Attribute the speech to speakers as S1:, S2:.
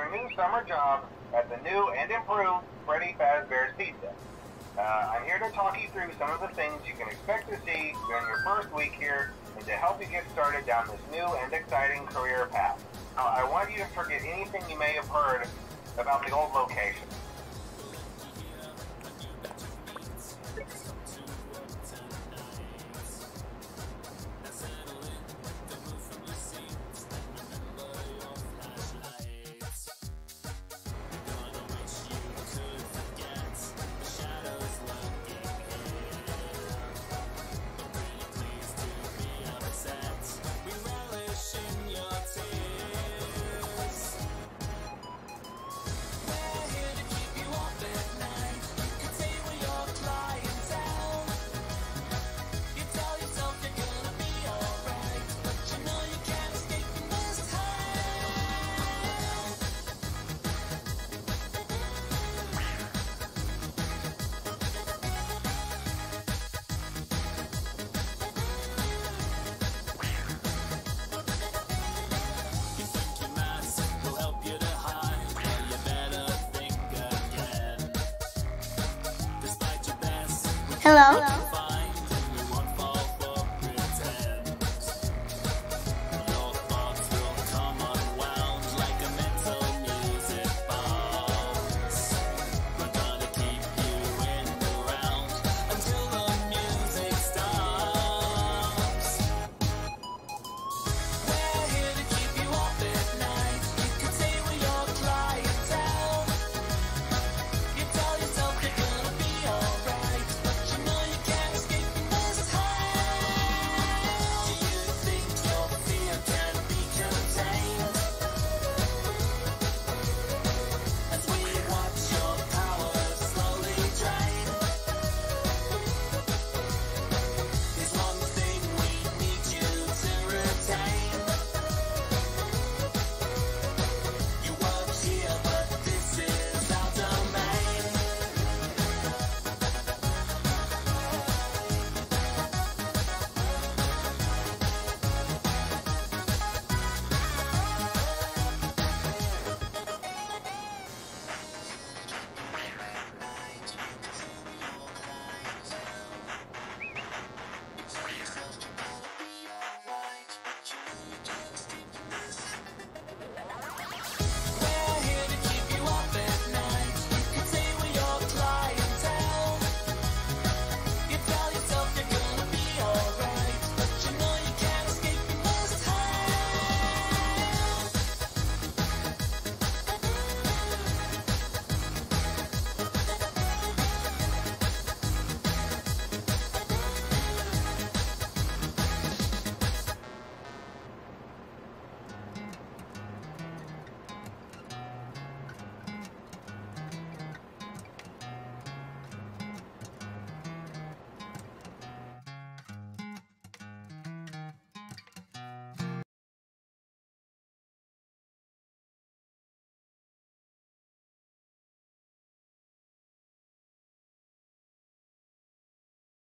S1: your new summer job at the new and improved Freddy Fazbear's Pizza. Uh, I'm here to talk you through some of the things you can expect to see during your first week here and to help you get started down this new and exciting career path. Uh, I want you to forget anything you may have heard about the old location.
S2: Hello?